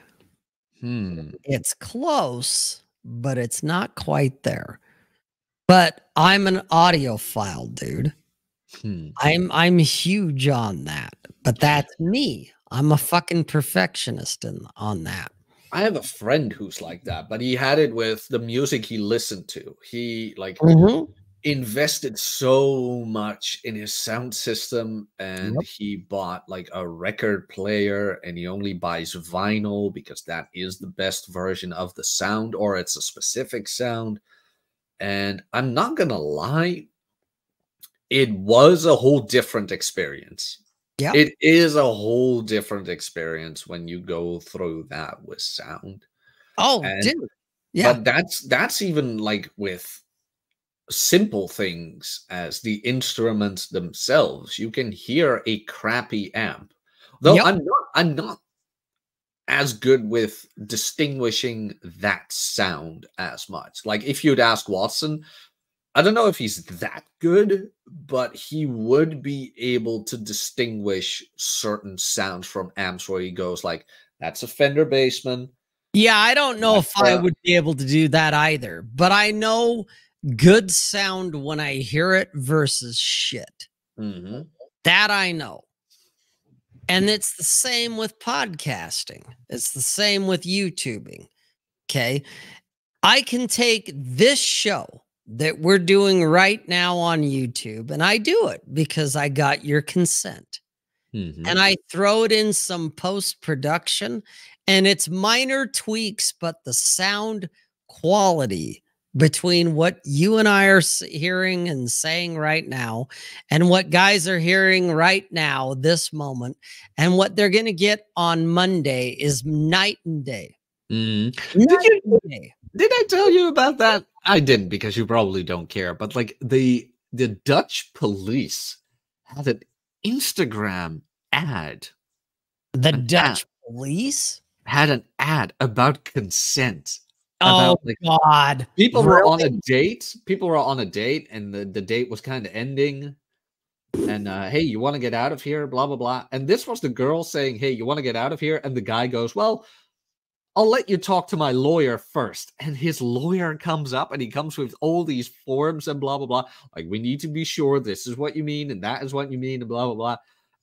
Hmm. It's close, but it's not quite there. But I'm an audiophile, dude. Hmm. I'm I'm huge on that. But that's me. I'm a fucking perfectionist in, on that. I have a friend who's like that, but he had it with the music he listened to. He like Mhm. Invested so much in his sound system and Yep. he bought like a record player and he only buys vinyl because that is the best version of the sound or it's a specific sound and i'm not gonna lie it was a whole different experience Yeah. It is a whole different experience when you go through that with sound. Oh, And- dude. Yeah. But that's that's even like with simple things as the instruments themselves. You can hear a crappy amp. Though Yep. I'm not I'm not as good with distinguishing that sound as much. Like if you'd ask Watson, I don't know if he's that good, but he would be able to distinguish certain sounds from amps where he goes like, that's a Fender Bassman. Yeah, I don't know if That's, I uh, would be able to do that either, but I know good sound when I hear it versus shit. Mhm. That I know. And it's the same with podcasting. It's the same with YouTubing. Okay. I can take this show that we're doing right now on YouTube and I do it because I got your consent Mhm. and I throw it in some post production, and it's minor tweaks, but the sound quality between what you and I are hearing and saying right now, and what guys are hearing right now, this moment, and what they're going to get on Monday is night and day. Mhm. Night you- and day. Did I tell you about that? I didn't because you probably don't care. But like the the Dutch police had an Instagram ad, The Dutch police. had an ad about consent. Oh About, like, God! people were on a date. People were on a date, and the, the date was kind of ending. And uh, hey, you want to get out of here? Blah blah blah. And this was the girl saying, "Hey, you want to get out of here?" And the guy goes, "Well, I'll let you talk to my lawyer first. And his lawyer comes up, and he comes with all these forms and blah blah blah. Like, we need to be sure this is what you mean, and that is what you mean, and blah blah blah.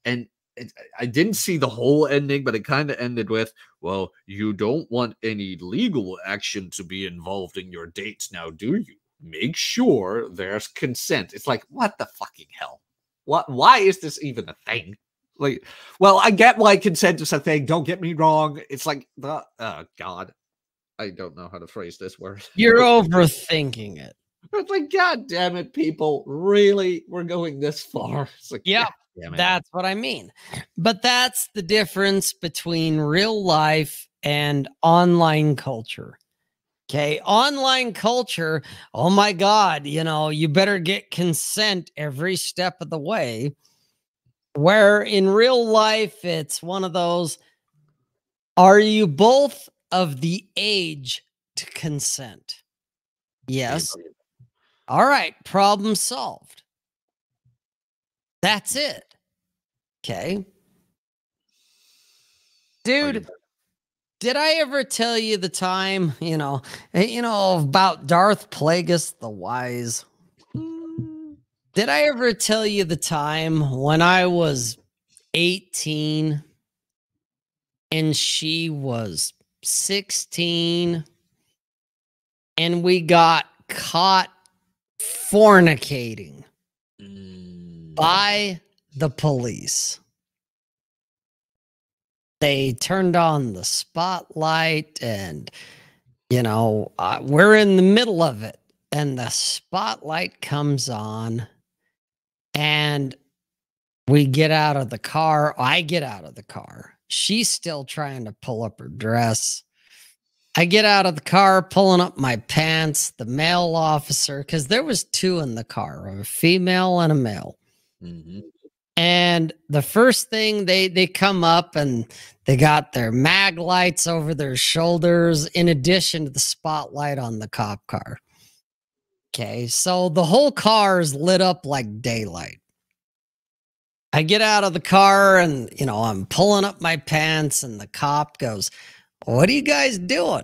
And it, I didn't see the whole ending, but it kind of ended with, "Well, you don't want any legal action to be involved in your dates now, do you? Make sure there's consent." It's like, what the fucking hell? What? Why is this even a thing? Like, well, I get why consent is a thing. Don't get me wrong. It's like the oh god, I don't know how to phrase this word. You're overthinking it. It's like, god damn it, people! Really, we're going this far? It's like, Yeah, God it. That's what I mean. But that's the difference between real life and online culture. Okay. Online culture, oh my God, you know, you better get consent every step of the way. Where in real life, it's one of those are you both of the age to consent? Yes. All right. Problem solved. That's it. Okay. Dude, did I ever tell you the time, you know, eh, you know, about Darth Plagueis the Wise? Did I ever tell you the time when I was 18 and she was 16 and we got caught fornicating Mm. by the police? They turned on the spotlight and you know, uh, we're in the middle of it and the spotlight comes on and we get out of the car. I get out of the car. She's still trying to pull up her dress. I get out of the car, pulling up my pants. The male officer, because there was two in the car, a female and a male. Mhm. And the first thing they they come up and they got their mag lights over their shoulders in addition to the spotlight on the cop car. Okay, so the whole car is lit up like daylight. I get out of the car and you know, I'm pulling up my pants and the cop goes, "What are you guys doing?"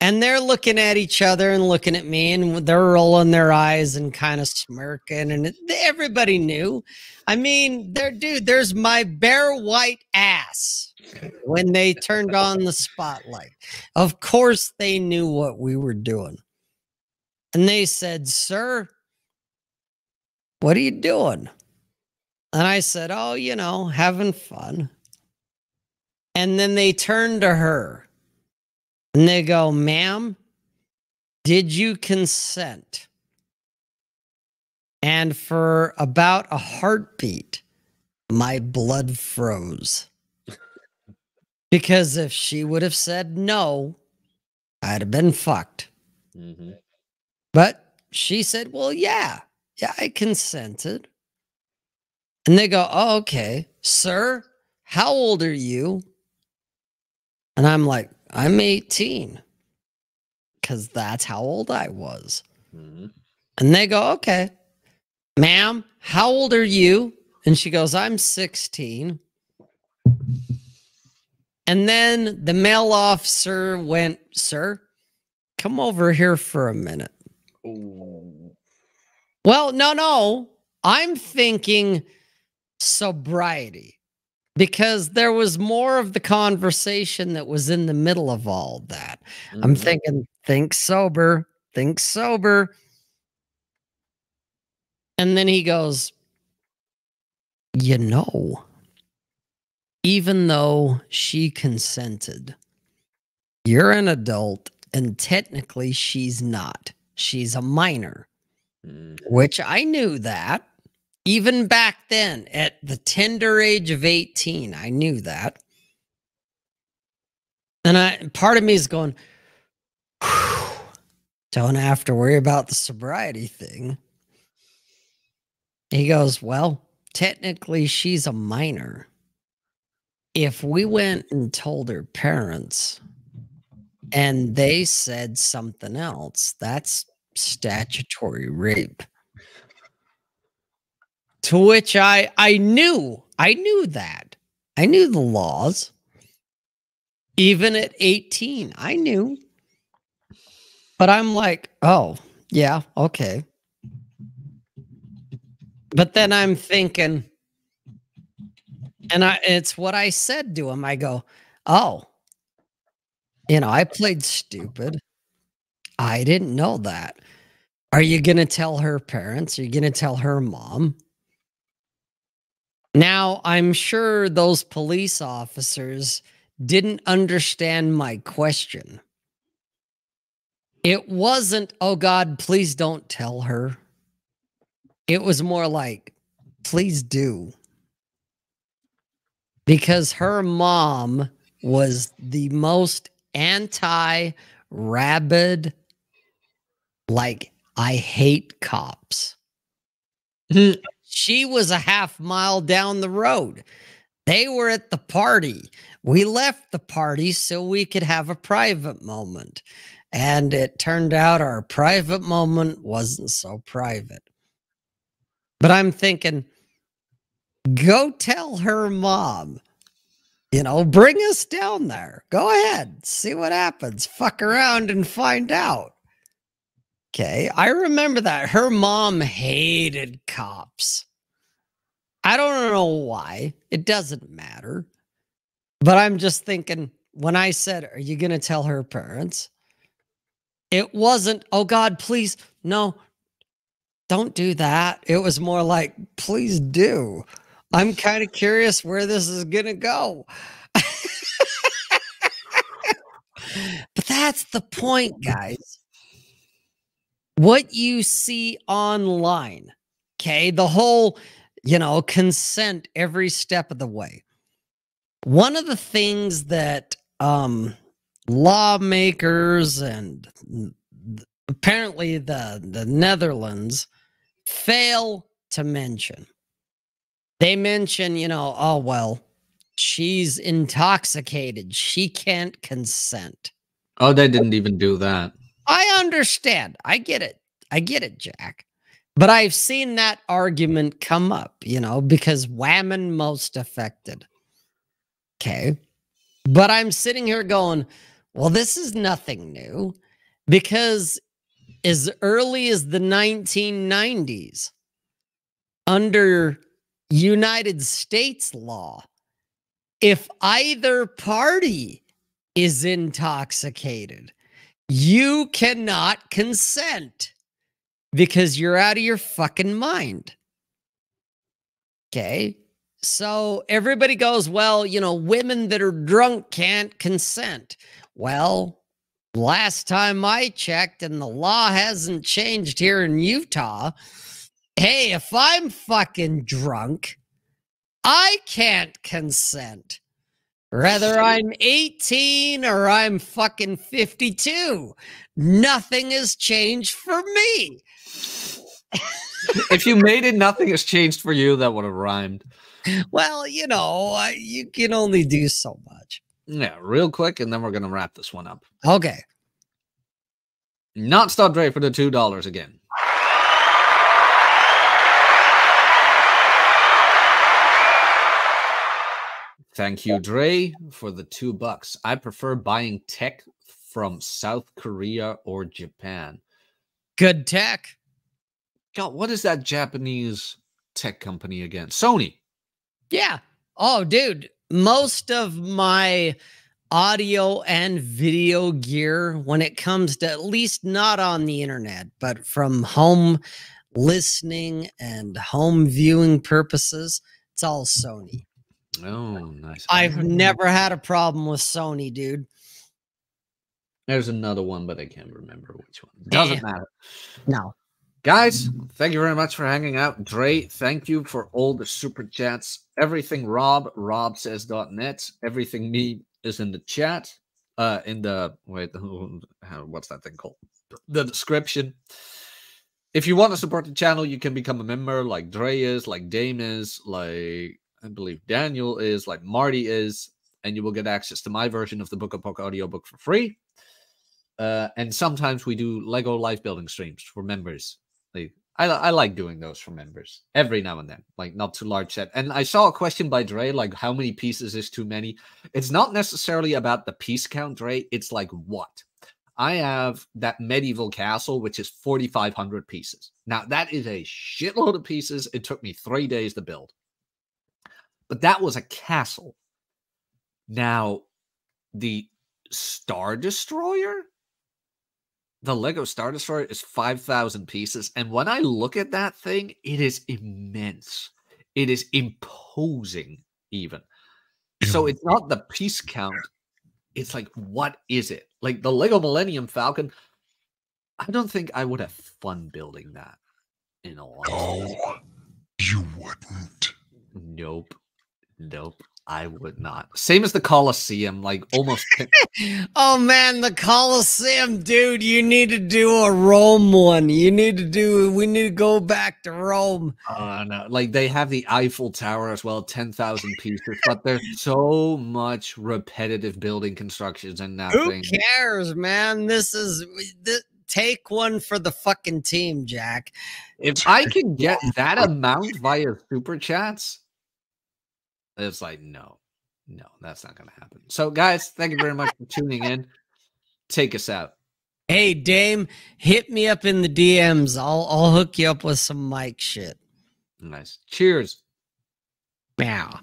And they're looking at each other and looking at me and they're rolling their eyes and kind of smirking and everybody knew. I mean, there dude, there's my bare white ass when they turned on the spotlight. Of course they knew what we were doing. And they said, "Sir, what are you doing?" And I said, "Oh, you know, having fun." And then they turned to her and they go, Ma'am, did you consent? And for about a heartbeat, my blood froze. because if she would have said no, I'd have been fucked. Mm-hmm. But she said, Well, yeah, yeah, I consented. And they go, Oh, okay. Sir, how old are you? And I'm like, I'm 18. Because that's how old I was. Mm-hmm. And they go, Okay. Ma'am, how old are you? And she goes, I'm 16. And then the male officer went, Sir, come over here for a minute. Well, no, no. I'm thinking sobriety because there was more of the conversation that was in the middle of all that. I'm Mhm. thinking, think sober, think sober. And then he goes, You know, even though she consented, you're an adult and technically she's not. She's a minor, Mm. which I knew that. Even back then, at the tender age of 18, I knew that. And I part of me is going, don't have to worry about the sobriety thing. He goes, Well, technically, she's a minor. If we went and told her parents and they said something else, that's statutory rape. To which I I knew, I knew that. I knew the laws. Even at 18, I knew. But I'm like, oh, yeah, okay. But then I'm thinking, and I it's what I said to him. I go, oh, you know, I played stupid. I didn't know that. Are you going to tell her parents? Are you going to tell her mom? Now, I'm sure those police officers didn't understand my question. It wasn't, oh God, please don't tell her. It was more like, please do. Because her mom was the most anti rabid, like, I hate cops. she was a half mile down the road. They were at the party. We left the party so we could have a private moment. And it turned out our private moment wasn't so private. But I'm thinking, go tell her mom, you know, bring us down there. Go ahead, see what happens. Fuck around and find out. Okay, I remember that. Her mom hated cops. I don't know why. It doesn't matter. But I'm just thinking when I said, Are you going to tell her parents? It wasn't, Oh God, please. No, don't do that. It was more like, Please do. I'm kind of curious where this is going to go. but that's the point, guys. What you see online, okay, the whole, you know, consent every step of the way. One of the things that um lawmakers and apparently the the Netherlands fail to mention. They mention, you know, oh well, she's intoxicated. She can't consent. Oh, they didn't even do that. I understand. I get it. I get it, Jack. But I've seen that argument come up, you know, because women most affected. Okay. But I'm sitting here going, well, this is nothing new because as early as the 1990s, under United States law, if either party is intoxicated, you cannot consent because you're out of your fucking mind. Okay. So everybody goes, well, you know, women that are drunk can't consent. Well, last time I checked, and the law hasn't changed here in Utah. Hey, if I'm fucking drunk I can't consent. Whether I'm 18 or I'm fucking 52, nothing has changed for me. if you made it, nothing has changed for you. That would have rhymed. Well, you know, you can only do so much. Yeah, real quick, and then we're gonna wrap this one up. Okay. Not stop Dre for the two dollars again. Thank you, Dre, for the two bucks. I prefer buying tech from South Korea or Japan. Good tech. God, what is that Japanese tech company again? Sony. Yeah. Oh, dude. Most of my audio and video gear, when it comes to at least not on the internet, but from home listening and home viewing purposes, it's all Sony. Oh, nice. I've never had a problem with Sony, dude. There's another one, but I can't remember which one. Doesn't matter. No. Guys, thank you very much for hanging out. Dre, thank you for all the super chats. Everything Rob, Rob says.net. Everything me is in the chat. Uh in the wait, what's that thing called? The description. If you want to support the channel, you can become a member like Dre is, like Dame is, like I believe Daniel is, like Marty is, and you will get access to my version of the Book of Pook audiobook for free. Uh, and sometimes we do Lego life building streams for members. Like I, I like doing those for members every now and then, like not too large set. And I saw a question by Dre, like how many pieces is too many? It's not necessarily about the piece count, Dre. It's like what? I have that medieval castle, which is 4,500 pieces. Now, that is a shitload of pieces. It took me three days to build. But that was a castle. Now, the Star Destroyer, the Lego Star Destroyer is 5,000 pieces. And when I look at that thing, it is immense. It is imposing, even. So it's not the piece count. It's like, what is it? Like the Lego Millennium Falcon, I don't think I would have fun building that in a lot. No, oh, you wouldn't. Nope. Nope. I would not. Same as the Colosseum, like almost. oh man, the Colosseum, dude! You need to do a Rome one. You need to do. We need to go back to Rome. Oh no! Like they have the Eiffel Tower as well, ten thousand pieces, but there's so much repetitive building constructions and that Who cares, man? This is th- take one for the fucking team, Jack. If I can get that amount via super chats, it's like no, no, that's not going to happen. So, guys, thank you very much for tuning in. Take us out. Hey, Dame, hit me up in the DMs. I'll I'll hook you up with some mic shit. Nice. Cheers. Yeah.